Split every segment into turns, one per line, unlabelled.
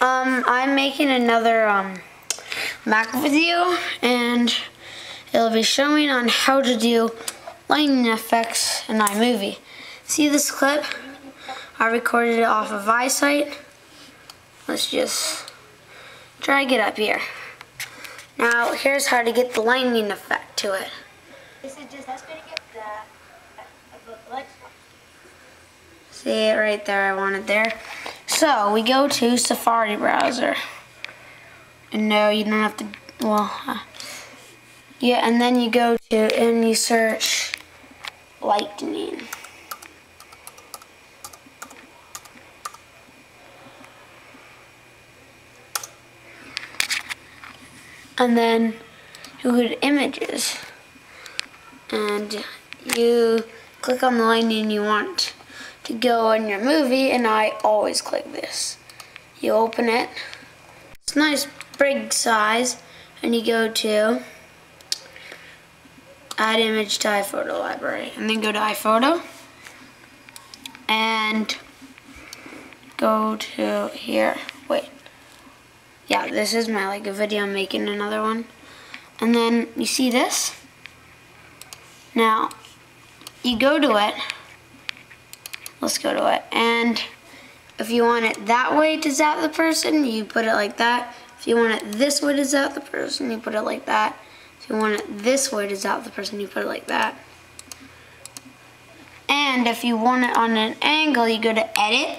Um, I'm making another um, Mac video and it'll be showing on how to do lightning effects in iMovie. See this clip? I recorded it off of iSight. Let's just drag it up here. Now, here's how to get the lightning effect to it.
This is just that's gonna get that. Let's
See it right there, I want it there. So, we go to Safari browser. And no, you don't have to, well, uh, yeah, and then you go to, and you search lightning. And then you go to images. And you click on the lightning you want to go in your movie, and I always click this. You open it. It's nice big size, and you go to add image to iPhoto library, and then go to iPhoto, and go to here. Wait. Yeah, this is my like a video I'm making another one. And then you see this? Now, you go to it. Let's go to it. And if you want it that way to zap the person, you put it like that. If you want it this way to zap the person, you put it like that. If you want it this way to zap the person, you put it like that. And if you want it on an angle, you go to edit.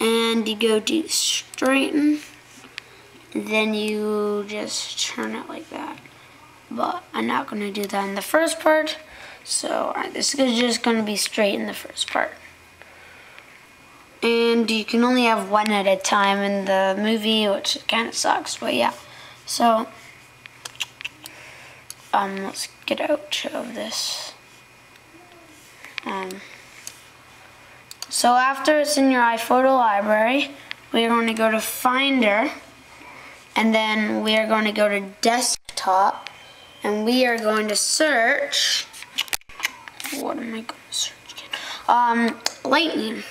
And you go to straighten. Then you just turn it like that. But I'm not going to do that in the first part. So this is just going to be straight in the first part. And you can only have one at a time in the movie, which kind of sucks, but yeah. So, um, let's get out of this. Um, so after it's in your iPhoto library, we're going to go to Finder, and then we are going to go to Desktop, and we are going to search, what am I going to search again? Um, Lightning.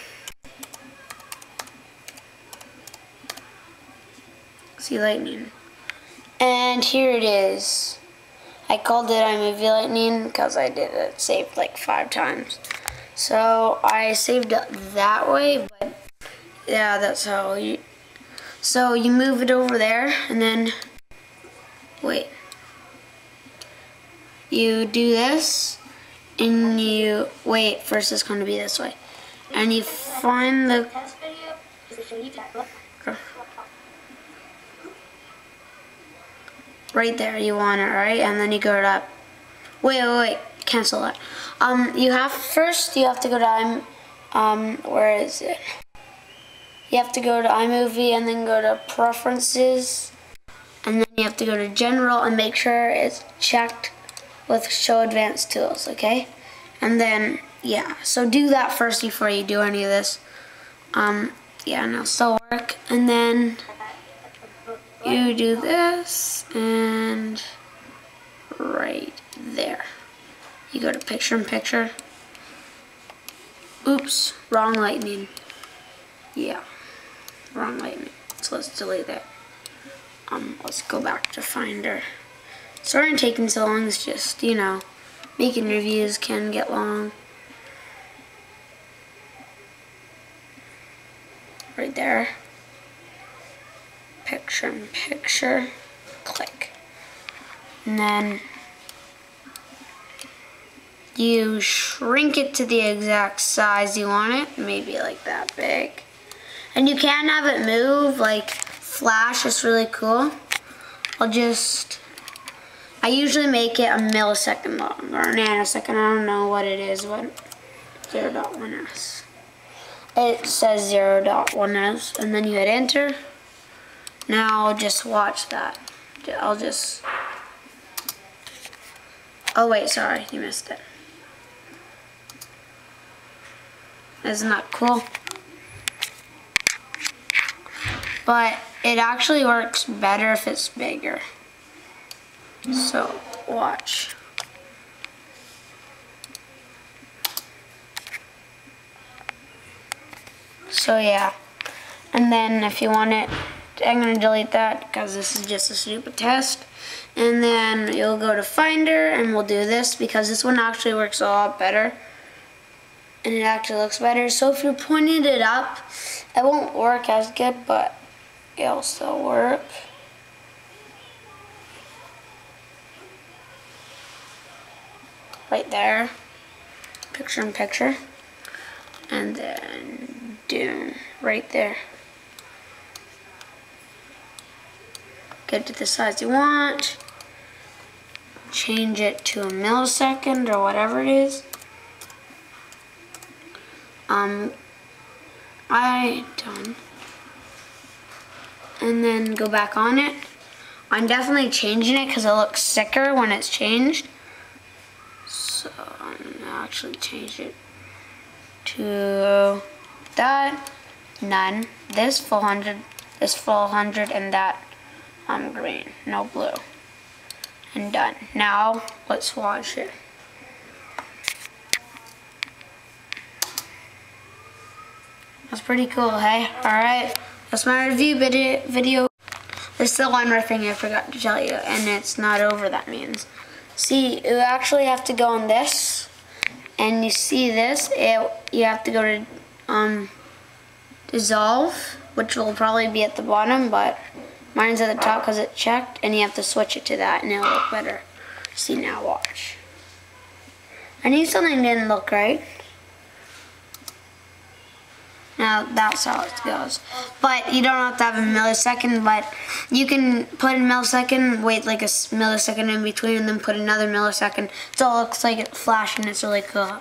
See Lightning. And here it is. I called it iMovie Lightning because I did it saved like five times. So I saved it that way, but yeah, that's how you. So you move it over there and then, wait. You do this and you, wait, first it's going to be this way. And you find the, right there you want it, right? And then you go to, wait, wait, wait, cancel that. Um, you have, first you have to go to, um, where is it? You have to go to iMovie and then go to Preferences. And then you have to go to General and make sure it's checked with Show Advanced Tools, okay? And then, yeah, so do that first before you do any of this. Um, yeah, and it'll still work. And then you do this and right there. You go to picture in picture. Oops, wrong lightning. Yeah, wrong lightning. So let's delete that. Um, let's go back to Finder. Sorry I'm taking so long, it's just, you know, making reviews can get long. Right there picture in picture, click. And then you shrink it to the exact size you want it, maybe like that big. And you can have it move, like flash, it's really cool. I'll just, I usually make it a millisecond long, or a nanosecond, I don't know what it is, what 0.1s. It says 0.1s, and then you hit enter. Now just watch that. I'll just... Oh wait, sorry, you missed it. Isn't that cool? But it actually works better if it's bigger. So, watch. So yeah. And then if you want it, I'm gonna delete that because this is just a stupid test. And then you'll go to Finder and we'll do this because this one actually works a lot better. And it actually looks better. So if you're pointing it up, it won't work as good, but it'll still work. Right there. Picture in picture. And then doom right there. Get to the size you want. Change it to a millisecond or whatever it is. Um, I done. And then go back on it. I'm definitely changing it because it looks sicker when it's changed. So I'm gonna actually change it to that, none, this full hundred, this full hundred, and that um, green, no blue. And done. Now, let's watch it. That's pretty cool, hey? Alright, that's my review video. There's still one more thing I forgot to tell you, and it's not over, that means. See, you actually have to go on this, and you see this, it, you have to go to um, dissolve, which will probably be at the bottom, but mine's at the top because it checked, and you have to switch it to that, and it'll look better. See, now watch. I knew something didn't look right. Now that's how it goes. But you don't have to have a millisecond, but you can put a millisecond, wait like a millisecond in between, and then put another millisecond. So it looks like it flashed and it's really cool.